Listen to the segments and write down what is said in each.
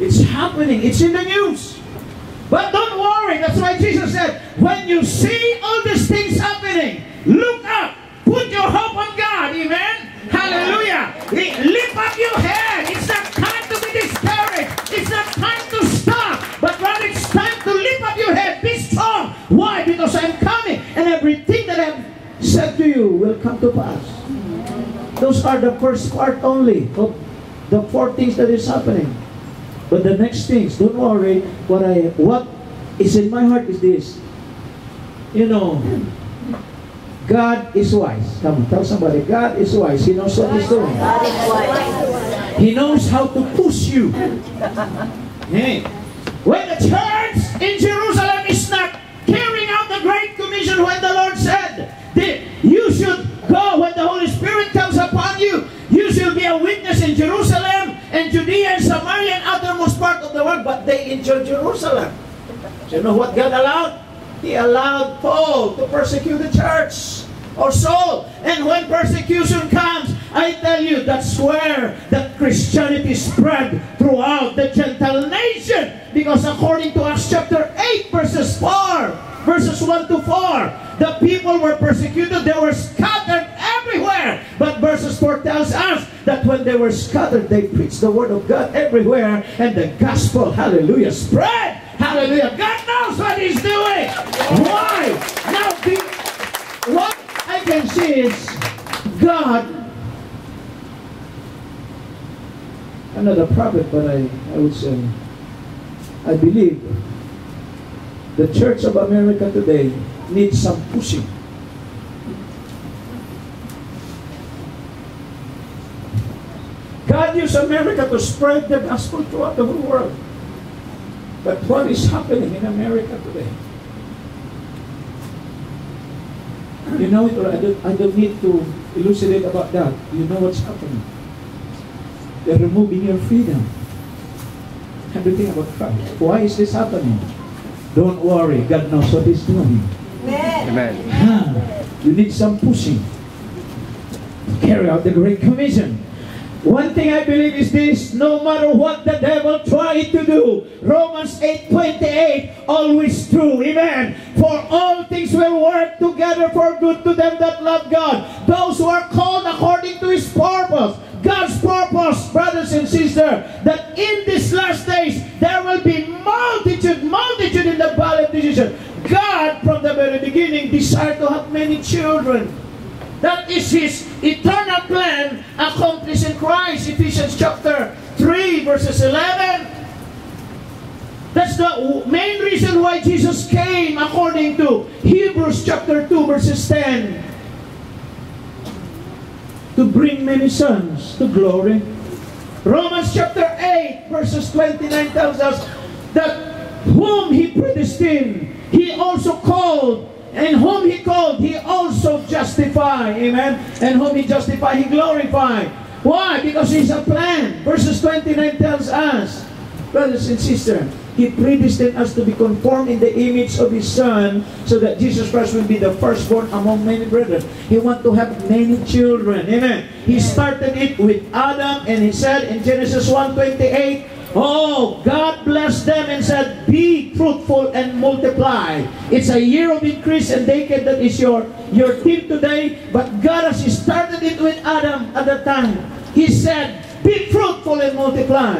It's happening. It's in the news. But don't worry. That's why Jesus said, when you see all these things happening, look up. Put your hope on God. Amen. Hallelujah. Lift up your head. It's not time to be discouraged. It's not time to stop. But rather it's time to lift up your head. Be strong. Why? Because I'm coming. And everything that I've said to you will come to pass. Those are the first part only of the four things that is happening. But the next things, don't worry. What I what is in my heart is this. You know, God is wise. Come on, tell somebody, God is wise. He knows what He's doing. He knows how to push you. Hey. When the church in Jerusalem is not carrying out the Great Commission when the Lord said that you should go when the Holy Spirit comes upon you, you should be a witness in Jerusalem and Judea and Samaria and uttermost but they enjoy Jerusalem. Do you know what God allowed? He allowed Paul to persecute the church or Saul. And when persecution comes, I tell you, that's where that Christianity spread throughout the Gentile nation. Because according to Acts chapter 8, verses 4, verses 1 to 4, the people were persecuted, they were scattered everywhere. But verses 4 tells us that when they were scattered, they preached the word of God everywhere, and the gospel, hallelujah, spread. Hallelujah. God knows what He's doing. Why? Now, the, what I can see is God. I'm not a prophet, but I, I would say, I believe the Church of America today needs some pushing. God used America to spread the gospel throughout the whole world. But what is happening in America today? You know it, or I don't, I don't need to elucidate about that. You know what's happening. They're removing your freedom. Everything about Christ. Why is this happening? Don't worry. God knows what He's doing. Amen. Ah, you need some pushing to carry out the Great Commission. One thing I believe is this, no matter what the devil tried to do, Romans 8.28, always true, amen. For all things will work together for good to them that love God, those who are called according to His purpose. God's purpose, brothers and sisters, that in these last days, there will be multitude, multitude in the valley of decision. God, from the very beginning, desired to have many children. That is His eternal plan accomplished in Christ. Ephesians chapter 3 verses 11. That's the main reason why Jesus came according to Hebrews chapter 2 verses 10. To bring many sons to glory. Romans chapter 8 verses 29 tells us that whom He predestined, He also called and whom He called, He also justified. Amen. And whom He justified, He glorified. Why? Because He's a plan. Verses 29 tells us, brothers and sisters, He predestined us to be conformed in the image of His Son so that Jesus Christ will be the firstborn among many brethren. He want to have many children. Amen. He started it with Adam and He said in Genesis 1.28, Oh, God blessed them and said, Be fruitful and multiply. It's a year of increase and decade that is your, your theme today. But God has started it with Adam at the time. He said, Be fruitful and multiply.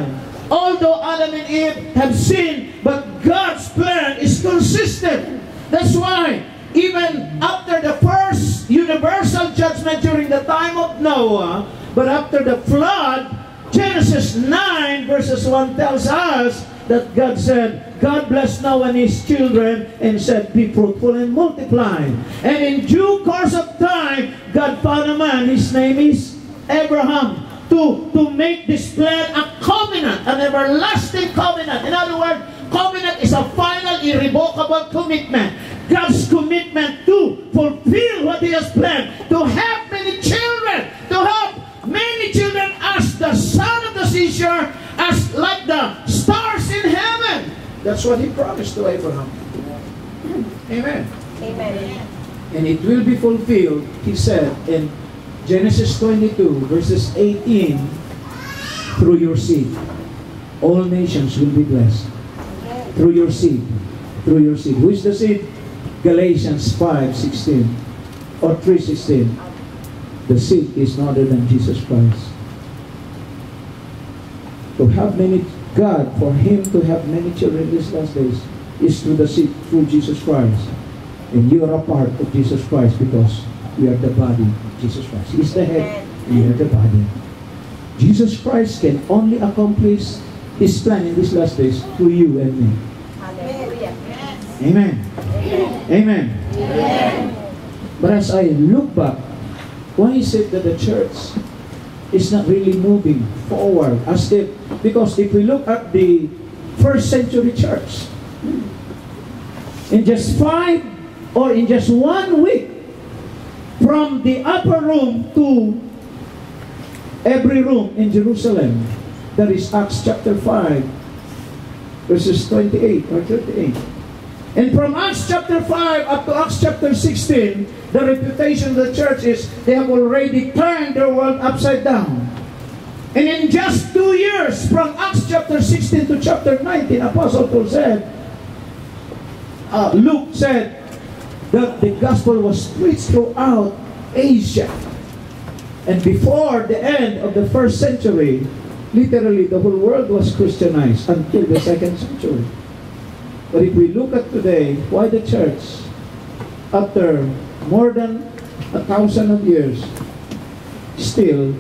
Although Adam and Eve have sinned, but God's plan is consistent. That's why even after the first universal judgment during the time of Noah, but after the flood, Genesis 9 verses 1 tells us that God said, God blessed Noah and his children and said, be fruitful and multiply. And in due course of time, God found a man, his name is Abraham, to, to make this plan a covenant, an everlasting covenant. In other words, covenant is a final, irrevocable commitment. God's commitment to fulfill what He has planned, to have many children, to have many children as the seashore, as like the stars in heaven. That's what he promised to Abraham. Amen. Amen. And it will be fulfilled, he said, in Genesis 22, verses 18, through your seed. all nations will be blessed through your seed. Through your seed. Who is the seed? Galatians 5.16 or 3.16. The seed is none other than Jesus Christ. To have many, God, for Him to have many children in these last days is through the seed, through Jesus Christ. And you are a part of Jesus Christ because we are the body of Jesus Christ. He is the head, we are the body. Jesus Christ can only accomplish His plan in these last days through you and me. Hallelujah. Amen. Amen. But as I look back, why is it that the church is not really moving forward as if because if we look at the first century church in just five or in just one week from the upper room to every room in Jerusalem that is Acts chapter 5 verses 28 or 38 and from Acts chapter 5 up to Acts chapter 16, the reputation of the church is they have already turned their world upside down. And in just two years, from Acts chapter 16 to chapter 19, Apostle Paul said, uh, Luke said that the gospel was preached throughout Asia. And before the end of the first century, literally the whole world was Christianized until the second century. But if we look at today, why the church, after more than a thousand of years, still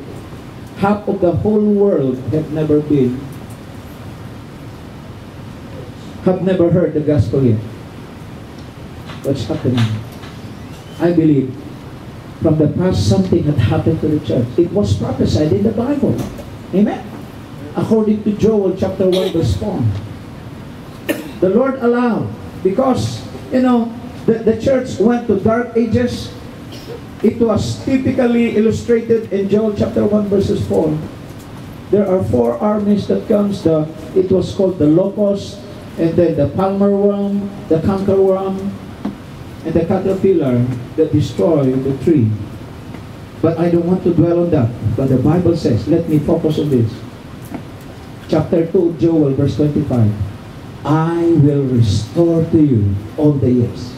half of the whole world have never been, have never heard the gospel yet. What's happening? I believe from the past something had happened to the church. It was prophesied in the Bible. Amen? According to Joel chapter 1 verse 4 the Lord allowed because you know the, the church went to dark ages. It was typically illustrated in Joel chapter 1 verses 4 there are four armies that comes. The it was called the locust and then the palmer worm the canker worm and the caterpillar that destroy the tree. But I don't want to dwell on that but the Bible says let me focus on this. Chapter 2 Joel verse 25 I will restore to you all the years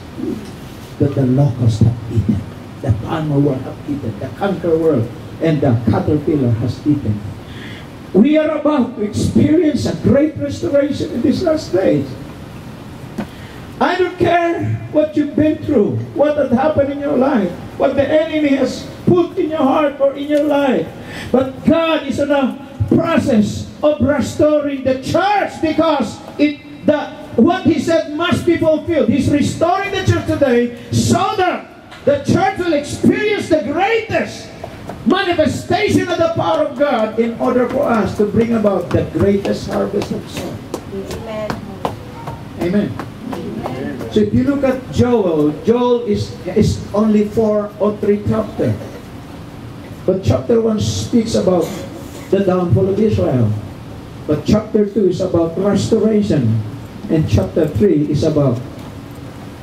that the locust have eaten, the palmer have eaten, the canker worm, and the caterpillar has eaten. We are about to experience a great restoration in this last days. I don't care what you've been through, what has happened in your life, what the enemy has put in your heart or in your life. But God is in a process of restoring the church because it the what he said must be fulfilled. He's restoring the church today so that the church will experience the greatest manifestation of the power of God in order for us to bring about the greatest harvest of souls. Amen. Amen. So if you look at Joel, Joel is, is only four or three chapters. But chapter 1 speaks about the downfall of Israel. But chapter 2 is about restoration. And chapter 3 is about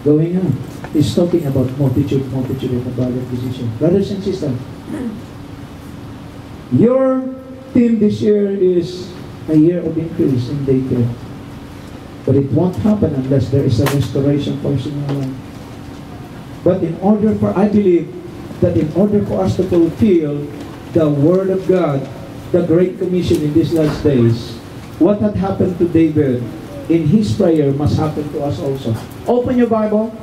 going on. It's talking about multitude, multitude body of decision. Brothers and sisters, your team this year is a year of increase in daycare. But it won't happen unless there is a restoration force in life. But in order for, I believe that in order for us to fulfill the Word of God, the Great Commission in these last days, what had happened to David in his prayer must happen to us also. Open your Bible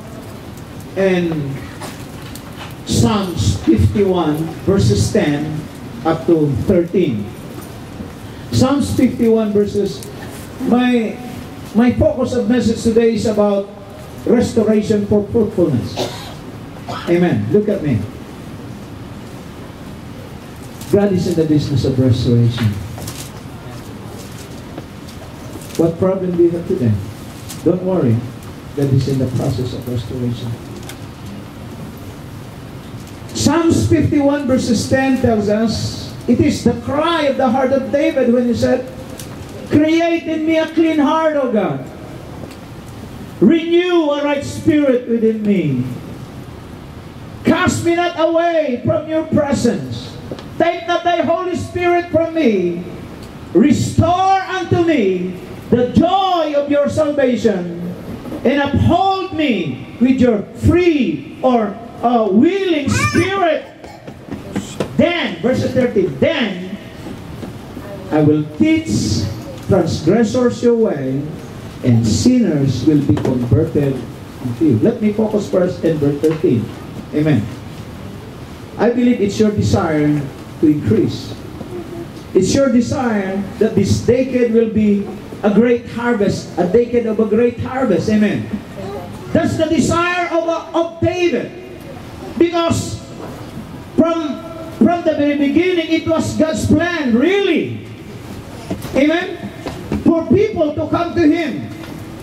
and Psalms 51 verses 10 up to 13. Psalms 51 verses my my focus of message today is about restoration for fruitfulness. Amen. Look at me. God is in the business of restoration. What problem do you have today? Don't worry. God is in the process of restoration. Psalms 51 verses 10 tells us, it is the cry of the heart of David when he said, Create in me a clean heart, O God. Renew a right spirit within me. Cast me not away from your presence. Take not thy Holy Spirit from me. Restore unto me the joy of your salvation, and uphold me with your free or uh, willing spirit. Then, verse 13, then I will teach transgressors your way, and sinners will be converted unto you. Let me focus first in verse 13. Amen. I believe it's your desire to increase. It's your desire that this decade will be a great harvest, a decade of a great harvest. Amen. That's the desire of, of David. Because from, from the very beginning, it was God's plan, really. Amen? For people to come to Him.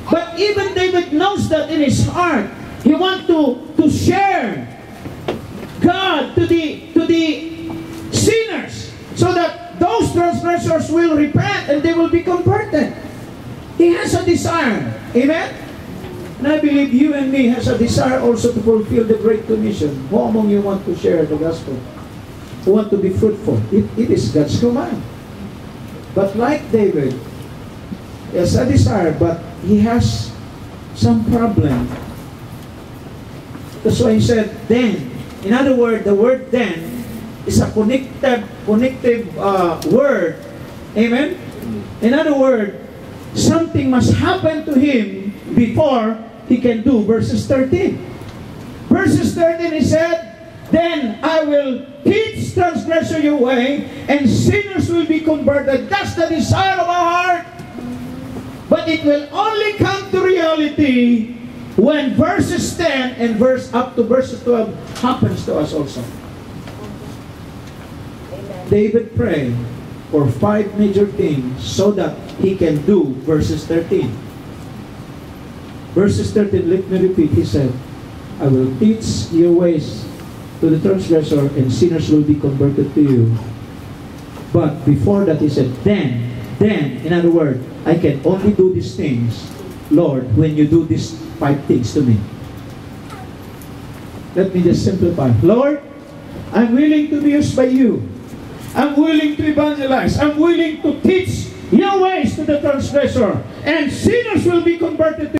But even David knows that in his heart, he wants to, to share God to the, to the sinners so that those transgressors will repent and they will be converted. He has a desire. Amen? And I believe you and me has a desire also to fulfill the Great Commission. Who among you want to share the gospel? Who want to be fruitful? It, it is God's command. But like David, he has a desire, but he has some problem. That's why he said, then. In other words, the word then is a connective, connective uh, word. Amen? In other words, something must happen to him before he can do verses 13. Verses 13 he said, Then I will teach transgressor your way, and sinners will be converted. That's the desire of our heart. But it will only come to reality when verses 10 and verse up to verse 12 happens to us also. Amen. David prayed for five major things so that he can do verses 13. Verses 13, let me repeat, he said, I will teach your ways to the transgressor and sinners will be converted to you. But before that he said, then, then, in other words, I can only do these things, Lord, when you do these five things to me. Let me just simplify. Lord, I'm willing to be used by you. I'm willing to evangelize. I'm willing to teach your ways to the transgressor. And sinners will be converted